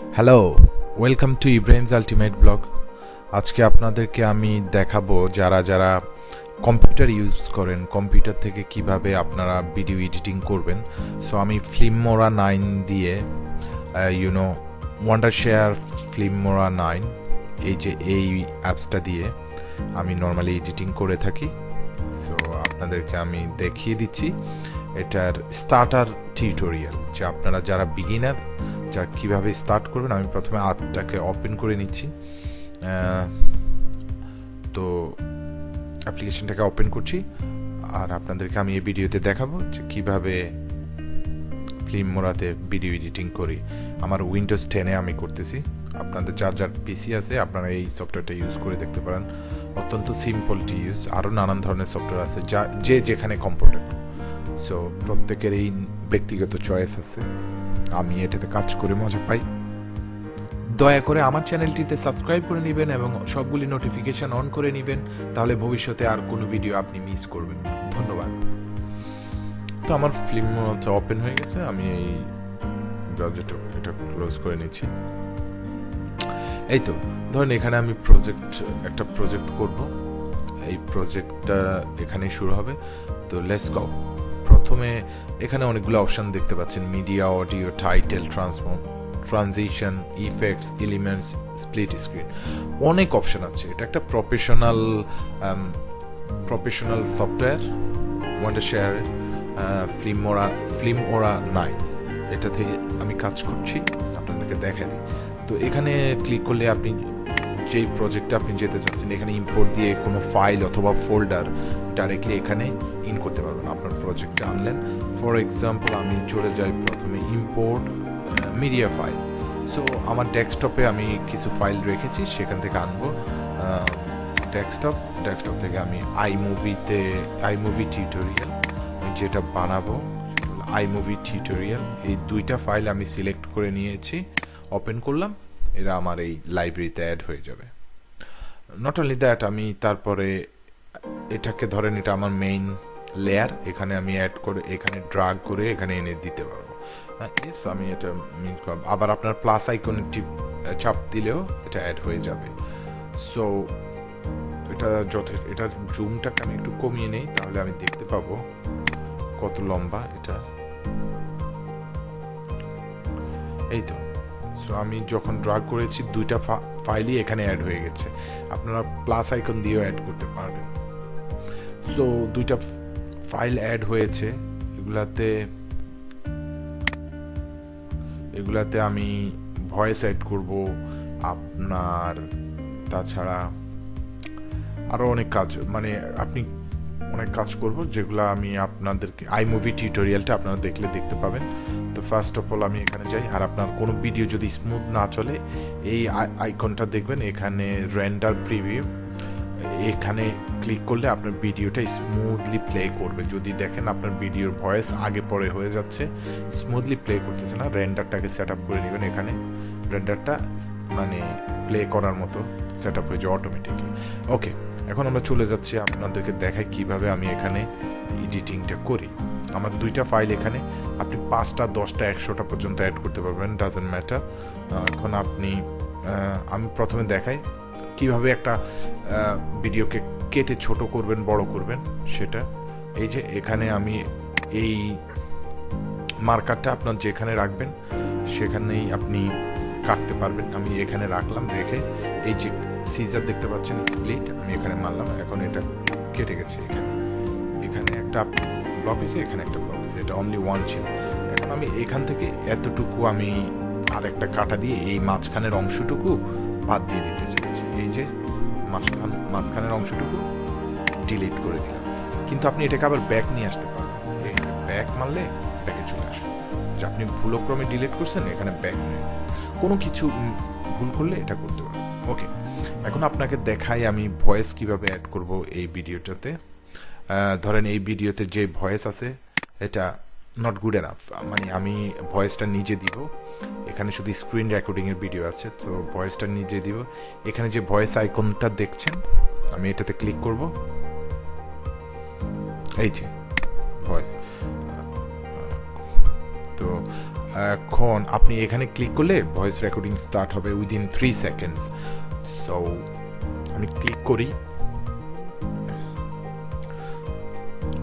Hello welcome to Ibrahim's ultimate blog আজকে আপনাদেরকে আমি দেখাবো যারা যারা কম্পিউটার ইউজ করেন কম্পিউটার থেকে কীভাবে আপনারা ভিডিও এডিটিং করবেন। সো আমি ফিল্ম মোরা নাইন দিয়ে you know Wondershare Filmora nine এই যে এই অ্যাপসটা দিয়ে আমি নর্মালি এডিটিং করে থাকি। সো আপনাদেরকে আমি দেখিয়ে দিচ্ছি। এটার স্টার্টার টিউটোরিয়াল যে আপনারা যারা বিগিনার যা কীভাবে স্টার্ট করবেন, আমি প্রথমে অ্যাপটাকে ওপেন করে নিচ্ছি। তো অ্যাপ্লিকেশনটাকে ওপেন করছি, আর আপনাদেরকে আমি এই ভিডিওতে দেখাবো যে কীভাবে ফিল্ম মোড়াতে ভিডিও এডিটিং করি। আমার উইন্ডোজ টেনে আমি করতেছি। আপনাদের যার যার পিসি আছে, আপনারা এই সফটওয়্যারটা ইউজ করে দেখতে পারেন। অত্যন্ত সিম্পল ইউজ আরও নানান ধরনের সফটওয়্যার আছে, যা, যে যেখানে কমফোর্টেবল সো প্রত্যেকের এই ব্যক্তিগত চয়েস আছে। আমি এটাতে কাজ করে মজা পাই। দয়া করে আমার চ্যানেলটিতে সাবস্ক্রাইব করে নেবেন এবং সবগুলি নোটিফিকেশন অন করে নেবেন, তাহলে ভবিষ্যতে আর কোনো ভিডিও আপনি মিস করবেন না। ধন্যবাদ। তো আমার ফিল্ম হচ্ছে ওপেন হয়ে গেছে, আমি এই এটা ক্লোজ করে নিচ্ছি। এই তো, ধরেন এখানে আমি প্রজেক্ট একটা প্রজেক্ট করব। এই প্রজেক্টটা এখানেই শুরু হবে। তো লেটস গো প্রথমে এখানে অনেকগুলো অপশন দেখতে পাচ্ছেন। Media audio title transform transition effects elements split screen অনেক অপশন আছে। এটা একটা professional professional software Wondershare Filmora Filmora nine এটা থেকে আমি কাজ করছি, আপনাদেরকে দেখা দিই। তো এখানে ক্লিক করলে আপনি যেই প্রজেক্টে আপনি যেতে চাচ্ছেন, এখানে ইম্পোর্ট দিয়ে কোনো ফাইল অথবা ফোল্ডার ডাইরেক্টলি এখানে ইন করতে পারবেন। প্রজেক্টে আনলেন ফর এক্সাম্পল আমি চলে যাই প্রথমে ইম্পোর্ট মিডিয়া ফাইল সো আমার ডেস্কটপে আমি কিছু ফাইল রেখেছি, সেখান থেকে আনব। ডেস্কটপ ডেস্কটপ থেকে আমি আই মুভিতে আই মুভি টিউটোরিয়াল যেটা বানাবো আই মুভি টিউটোরিয়াল এই দুইটা ফাইল আমি সিলেক্ট করে নিয়েছি ওপেন করলাম, এরা আমার এই লাইব্রেরিতে অ্যাড হয়ে যাবে। নট অনলি দ্যাট আমি তারপরে এটাকে ধরেন এটা আমার মেইন লেয়ার এখানে আমি অ্যাড করে, এখানে ড্রাগ করে, এখানে এনে দিতে পারব। ইয়েস আমি এটা মিন আবার আপনার প্লাস আইকন টিপ চাপ দিলেও এটা অ্যাড হয়ে যাবে। সো এটা যথেষ্ট এটার জুমটাকে আমি একটু কমিয়ে নেই, তাহলে আমি দেখতে পাবো কত লম্বা এটা। এই তো। সো আমি যখন ড্রাগ করেছি, দুইটা ফাইলই এখানে অ্যাড হয়ে গেছে। আপনারা প্লাস আইকন দিয়েও অ্যাড করতে পারবেন। সো দুইটা ফাইল অ্যাড হয়েছে, এগুলাতে এগুলাতে আমি ভয়েস অ্যাড করব, আপনার, তাছাড়া আরও অনেক কাজ মানে আপনি অনেক কাজ করব, যেগুলো আমি আপনাদেরকে আই মুভি টিউটোরিয়ালটা আপনারা দেখলে দেখতে পাবেন। তো ফার্স্ট অফ অল আমি এখানে যাই, আর আপনার কোনো ভিডিও যদি স্মুথ না চলে, এই আইকনটা দেখবেন, এখানে রেন্ডার প্রিভিউ এখানে ক্লিক করলে আপনার ভিডিওটা স্মুথলি প্লে করবে। যদি দেখেন আপনার ভিডিওর ভয়েস আগে পরে হয়ে যাচ্ছে স্মুথলি প্লে করতেছে না রেন্ডারটাকে সেট আপ করে নেবেন এখানে। রেন্ডারটা মানে প্লে করার মতো সেট আপ হয়ে যায় অটোমেটিকলি ওকে এখন আমরা চলে যাচ্ছি আপনাদেরকে দেখাই কীভাবে আমি এখানে এডিটিংটা করি। আমার দুইটা ফাইল এখানে, আপনি পাঁচটা, দশটা, একশোটা পর্যন্ত অ্যাড করতে পারবেন ডাজেন্ট ম্যাটার এখন আপনি আমি প্রথমে দেখাই। কীভাবে একটা ভিডিওকে কেটে ছোট করবেন, বড় করবেন, সেটা। এই যে এখানে আমি এই মার্কারটা আপনার যেখানে রাখবেন, সেখানেই আপনি কাটতে পারবেন। আমি এখানে রাখলাম, রেখে এই যে সিজার দেখতে পাচ্ছেন স্প্লিট আমি এখানে মারলাম। এখন এটা কেটে গেছে এখানে। এখানে একটা ব্লক হয়েছে, এখানে একটা ব্লক হয়েছে। এটা অনলি ওয়ান ছিল। এখন আমি এখান থেকে এতটুকু আমি আরেকটা কাটা দিয়ে এই মাঝখানের অংশটুকু বাদ দিয়ে দিতে চাইছি। এই যে মাঝখান মাঝখানের অংশটুকু ডিলিট করে দিলাম। কিন্তু আপনি এটাকে আবার ব্যাক নিয়ে আসতে পারবেন। ব্যাক মারলে ব্যাকে চলে আসবে। যে আপনি ভুলক্রমে ডিলিট করছেন, এখানে ব্যাক নিয়ে দিচ্ছেন কোনো কিছু ভুল করলে এটা করতে পারবেন। ওকে এখন আপনাকে দেখাই আমি ভয়েস কীভাবে অ্যাড করব এই ভিডিওটাতে ধরেন এই ভিডিওতে যে ভয়েস আছে, এটা নট গুড এনাফ মানে আমি ভয়েসটা নিজে দিব। এখানে শুধু স্ক্রিন রেকর্ডিংয়ের ভিডিও আছে, তো ভয়েসটা নিজে দিব। এখানে যে ভয়েস আইকনটা দেখছেন, আমি এটাতে ক্লিক করব। এই যে ভয়েস তো এখন আপনি এখানে ক্লিক করলে ভয়েস রেকর্ডিং স্টার্ট হবে উইদিন থ্রি সেকেন্ডস সো আমি ক্লিক করি।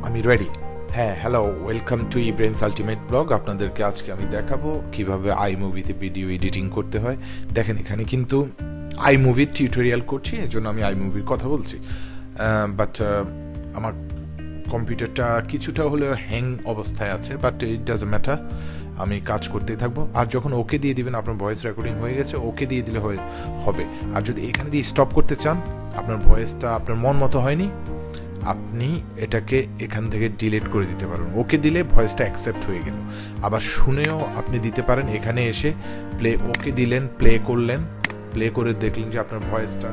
আমি রেডি হ্যাঁ hello welcome to Ibrahim's ultimate blog আপনাদেরকে আজকে আমি দেখাবো কীভাবে আই মুভিতে ভিডিও এডিটিং করতে হয়। দেখেন, এখানে কিন্তু আই মুভির টিউটোরিয়াল করছি এর জন্য আমি আই মুভির কথা বলছি। বাট আমার কম্পিউটারটা কিছুটা হলেও হ্যাং অবস্থায় আছে বাট ইট ডাজ ম্যাটার আমি কাজ করতেই থাকব। আর যখন ওকে দিয়ে দিবেন, আপনার ভয়েস রেকর্ডিং হয়ে গেছে, ওকে দিয়ে দিলে হবে। আর যদি এখানে দিয়ে স্টপ করতে চান, আপনার ভয়েসটা আপনার মন মতো হয়নি আপনি এটাকে এখান থেকে ডিলিট করে দিতে পারেন। ওকে দিলে ভয়েসটা অ্যাকসেপ্ট হয়ে গেল। আবার শুনেও আপনি দিতে পারেন। এখানে এসে প্লে ওকে দিলেন প্লে করলেন। প্লে করে দেখলেন যে আপনার ভয়েসটা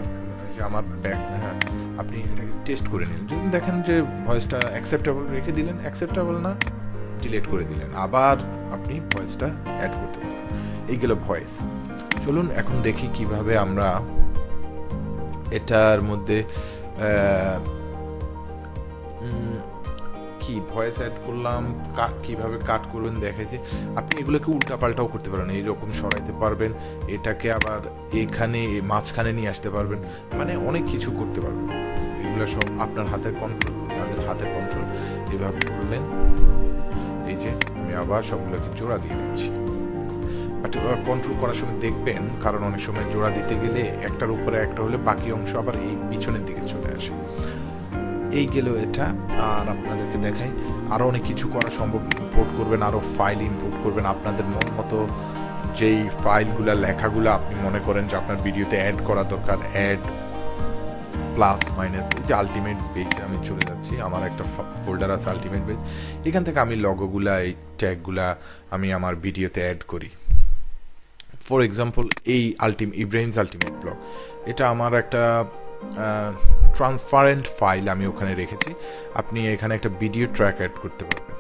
যে আমার ব্যাক হ্যাঁ আপনি এটাকে টেস্ট করে নিন যদি দেখেন যে ভয়েসটা অ্যাকসেপ্টেবল রেখে দিলেন অ্যাকসেপ্টেবল না ডিলেট করে দিলেন। আবার আপনি ভয়েসটা অ্যাড করতে পারেন। এই গেল ভয়েস চলুন এখন দেখি কীভাবে আমরা এটার মধ্যে কি ভয়েস অ্যাড করলাম কীভাবে কাট করবেন দেখেছি আপনি এগুলোকে উল্টাপাল্টাও করতে পারেন, এইরকম সরাইতে পারবেন, এটাকে আবার এখানে মাঝখানে নিয়ে আসতে পারবেন মানে অনেক কিছু করতে পারবেন। এগুলো সব আপনার হাতের কন্ট্রোল আপনাদের হাতের কন্ট্রোল এভাবে করলেন, এই যে আমি আবার সবগুলোকে জোড়া দিয়ে দিচ্ছি। বাট কন্ট্রোল করার সময় দেখবেন, কারণ অনেক সময় জোড়া দিতে গেলে একটার উপরে একটা হলে বাকি অংশ আবার এই পিছনের দিকে চলে আসে। এই গেল এটা। আর আপনাদেরকে দেখাই আরও অনেক কিছু করা সম্ভব। ইম্পোর্ট করবেন আরও ফাইল ইম্পোর্ট করবেন। আপনাদের মন মতো যেই ফাইলগুলো লেখাগুলো আপনি মনে করেন যে আপনার ভিডিওতে অ্যাড করা দরকার অ্যাড প্লাস মাইনাস এই যে আলটিমেট পেজ আমি চলে যাচ্ছি। আমার একটা ফোল্ডার আছে আলটিমেট পেজ এখান থেকে আমি লগোগুলা এই ট্যাগগুলা আমি আমার ভিডিওতে অ্যাড করি। ফর এক্সাম্পল এই আলটিম ইব্রাহিমস আলটিমেট ব্লগ এটা আমার একটা ট্রান্সপারেন্ট ফাইল আমি ওখানে রেখেছি। আপনি এখানে একটা ভিডিও ট্র্যাক অ্যাড করতে পারবেন।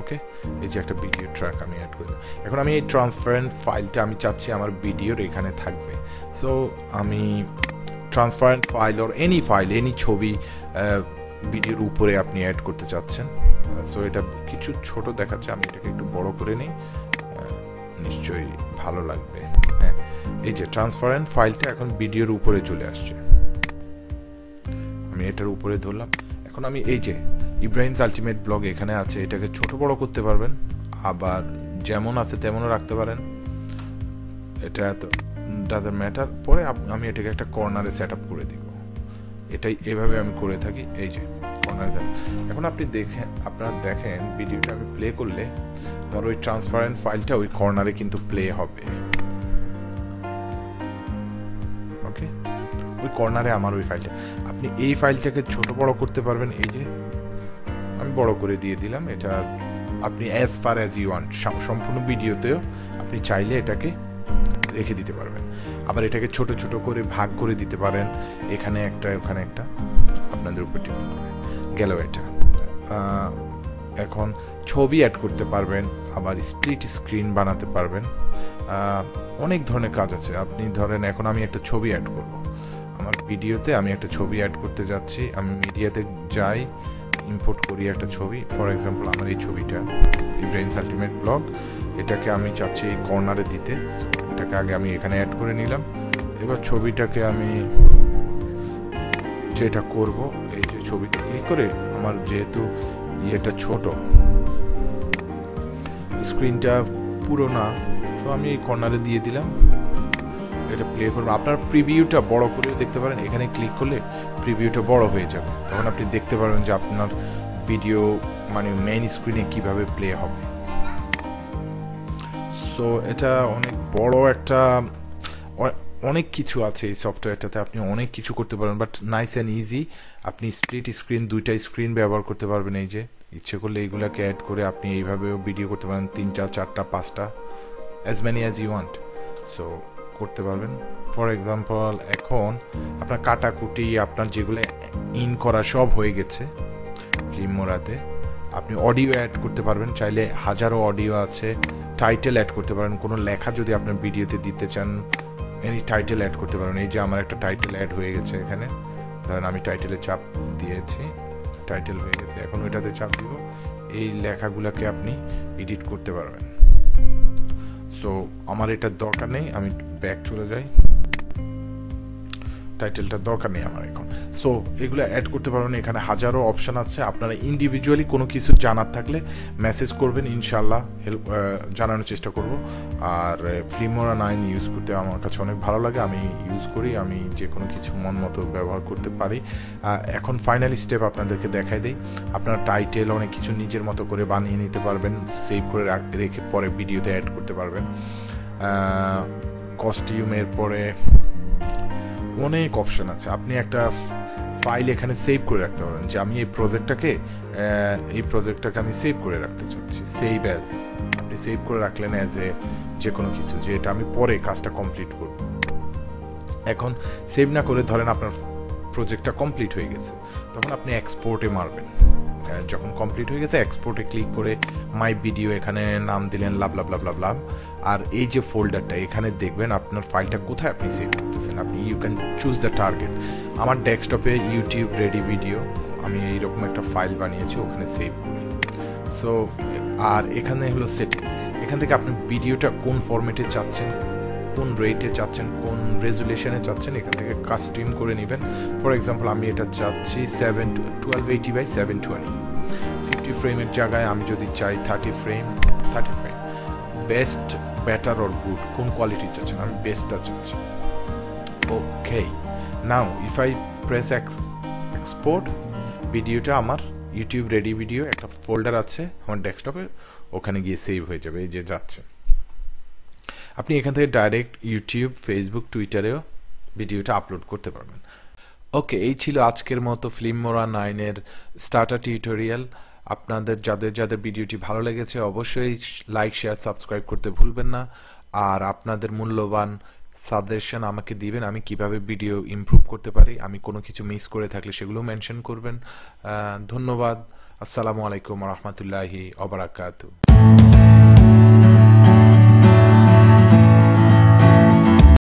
ওকে এই যে একটা ভিডিও ট্র্যাক আমি অ্যাড করলাম এখন আমি এই ট্রান্সপারেন্ট ফাইলটা আমি চাচ্ছি আমার ভিডিওর এখানে থাকবে। সো আমি transparent file or any file any ছবি ভিডিওর উপরে আপনি অ্যাড করতে চাচ্ছেন। সো এটা কিছু ছোট দেখাচ্ছে, আমি এটাকে একটু বড় করে নিই। নিশ্চয়ই ভালো লাগবে। হ্যাঁ এই যে ট্রান্সপারেন্ট ফাইলটা এখন ভিডিওর উপরে চলে আসছে। আমি এটার উপরে ধরলাম। এখন আমি এই যে ইব্রাহিমস আলটিমেট ব্লগ এখানে আছে, এটাকে ছোট বড় করতে পারবেন। আবার যেমন আছে তেমনও রাখতে পারেন। এটা এত ডাজার ম্যাটার পরে আমি এটাকে একটা কর্নারে সেট আপ করে দিব। এটাই এভাবে আমি করে থাকি। এই যে কর্নারে এখন আপনি দেখেন আপনারা দেখেন ভিডিওটা। আমি প্লে করলে আমার ওই ট্রান্সপারেন্ট ফাইলটা ওই কর্নারে কিন্তু প্লে হবে। ওই কর্নারে আমার ওই ফাইলটা আপনি এই ফাইলটাকে ছোট বড় করতে পারবেন, এই যে আমি বড় করে দিয়ে দিলাম, এটা আপনি as far as you want সম্পূর্ণ ভিডিওতেও আপনি চাইলে এটাকে রেখে দিতে পারবেন। আবার এটাকে ছোট ছোট করে ভাগ করে দিতে পারেন, এখানে একটা, ওখানে একটা, আপনাদের উপর ডিপেন্ড করে। গেল এটা। এখন ছবি অ্যাড করতে পারবেন, আবার স্প্লিট স্ক্রিন বানাতে পারবেন। অনেক ধরনের কাজ আছে। আপনি ধরেন, এখন আমি একটা ছবি অ্যাড করব। আমার ভিডিওতে আমি একটা ছবি অ্যাড করতে যাচ্ছি। আমি মিডিয়াতে যাই ইম্পোর্ট করি একটা ছবি। ফর এক্সাম্পল আমার এই ছবিটা ইব্রাহিমস আলটিমেট ব্লগ এটাকে আমি চাচ্ছি এই কর্নারে দিতে। এটাকে আগে আমি এখানে অ্যাড করে নিলাম। এবার ছবিটাকে আমি যেটা করব, এই যে ছবিটা ক্লিক করে আমার যেহেতু ইয়েটা ছোট স্ক্রিনটা পুরো না, তো আমি এই কর্নারে দিয়ে দিলাম। এটা প্লে করব আপনার প্রিভিউটা বড় করেও দেখতে পারেন। এখানে ক্লিক করলে প্রিভিউটা বড় হয়ে যাবে। তখন আপনি দেখতে পারবেন যে আপনার ভিডিও মানে মেইন স্ক্রিনে কীভাবে প্লে হবে। সো এটা অনেক বড় একটা অনেক কিছু আছে এই সফটওয়্যারটাতে আপনি অনেক কিছু করতে পারেন বাট নাইস অ্যান্ড ইজি আপনি স্প্লিট স্ক্রিন দুইটা স্ক্রিন ব্যবহার করতে পারবেন এই যে। ইচ্ছে করলে এইগুলোকে অ্যাড করে আপনি এইভাবেও ভিডিও করতে পারেন, তিনটা, চারটা, পাঁচটা as many as you want so করতে পারবেন। ফর এক্সাম্পল এখন আপনার কাটাকুটি, আপনার যেগুলো ইন করা সব হয়ে গেছে ফিল্মোরাতে আপনি অডিও অ্যাড করতে পারবেন। চাইলে হাজারো অডিও আছে টাইটেল অ্যাড করতে পারেন। কোনো লেখা যদি আপনার ভিডিওতে দিতে চান এনি টাইটেল অ্যাড করতে পারেন। এই যে আমার একটা টাইটেল অ্যাড হয়ে গেছে এখানে। ধরেন আমি টাইটেলে চাপ দিয়েছি টাইটেল হয়ে গেছে। এখন ওইটাতে চাপ দিব। এই লেখাগুলোকে আপনি এডিট করতে পারবেন। সো আমার এটা দরকার নেই আমি ব্যাক চলে যাই। টাইটেলটার দরকার নেই আমার এখন। সো এগুলো অ্যাড করতে পারবেন এখানে হাজারো অপশান আছে। আপনারা ইন্ডিভিজুয়ালি কোনো কিছু জানার থাকলে মেসেজ করবেন ইনশাল্লাহ হেল্প জানানোর চেষ্টা করব। আর ফ্লিমোরা নাইন ইউজ করতে আমার কাছে অনেক ভালো লাগে। আমি ইউজ করি, আমি যে কোনো কিছু মন মতো ব্যবহার করতে পারি। এখন ফাইনাল স্টেপ আপনাদেরকে দেখাই দিই। আপনারা টাইটেল অনেক কিছু নিজের মতো করে বানিয়ে নিতে পারবেন সেভ করে রেখে পরে ভিডিওতে অ্যাড করতে পারবেন। কস্টিউমের পরে অনেক অপশন আছে। আপনি একটা ফাইল এখানে সেভ করে রাখতে পারেন যে আমি এই প্রজেক্টটাকে এই প্রজেক্টটাকে আমি সেভ করে রাখতে চাচ্ছি। সেভ অ্যাজ আপনি সেভ করে রাখলেন অ্যাজ এ যে কোনো কিছু, যে এটা আমি পরে কাজটা কমপ্লিট করব। এখন সেভ না করে ধরেন আপনার প্রজেক্টটা কমপ্লিট হয়ে গেছে, তখন আপনি এক্সপোর্টে মারবেন। যখন কমপ্লিট হয়ে গেছে এক্সপোর্টে ক্লিক করে মাই ভিডিও এখানে নাম দিলেন লাভ লাভ লাভ লাভ লাভ আর এই যে ফোল্ডারটা এখানে দেখবেন আপনার ফাইলটা কোথায় আপনি সেভ করতেছেন। আপনি you can choose the target আমার ডেস্কটপে ইউটিউব রেডি ভিডিও আমি এইরকম একটা ফাইল বানিয়েছি, ওখানে সেভ করি। সো আর এখানে হলো সেটিং এখান থেকে আপনি ভিডিওটা কোন ফরম্যাটে চাচ্ছেন? কোন রেটে চাচ্ছেন, কোন রেজুলেশনে চাচ্ছেন, এখান থেকে কাস্টিম করে নেবেন। ফর এক্সাম্পল আমি এটা চাচ্ছি seven twelve eighty by seven twenty fifty ফ্রেমের জায়গায় আমি যদি চাই thirty frame thirty frame best better or good কোন কোয়ালিটি চাচ্ছেন? আমি বেস্টটা চাচ্ছি। Okay now if I press ex export ভিডিওটা আমার ইউটিউব রেডি ভিডিও একটা ফোল্ডার আছে, আমার ডেস্কটপে ওখানে গিয়ে সেভ হয়ে যাবে, এই যে যাচ্ছে। আপনি এখান থেকে ডাইরেক্ট ইউটিউব ফেসবুক টুইটারেও ভিডিওটা আপলোড করতে পারবেন। ওকে এই ছিল আজকের মতো ফিল্ম মোরা নাইনের স্টার্টার টিউটোরিয়াল আপনাদের, যাদের যাদের ভিডিওটি ভালো লেগেছে অবশ্যই লাইক শেয়ার সাবস্ক্রাইব করতে ভুলবেন না। আর আপনাদের মূল্যবান সাজেশন আমাকে দিবেন, আমি কীভাবে ভিডিও ইমপ্রুভ করতে পারি, আমি কোনো কিছু মিস করে থাকলে সেগুলো মেনশন করবেন। ধন্যবাদ। আসসালামু আলাইকুম রহমতুল্লাহি অবরাকাতু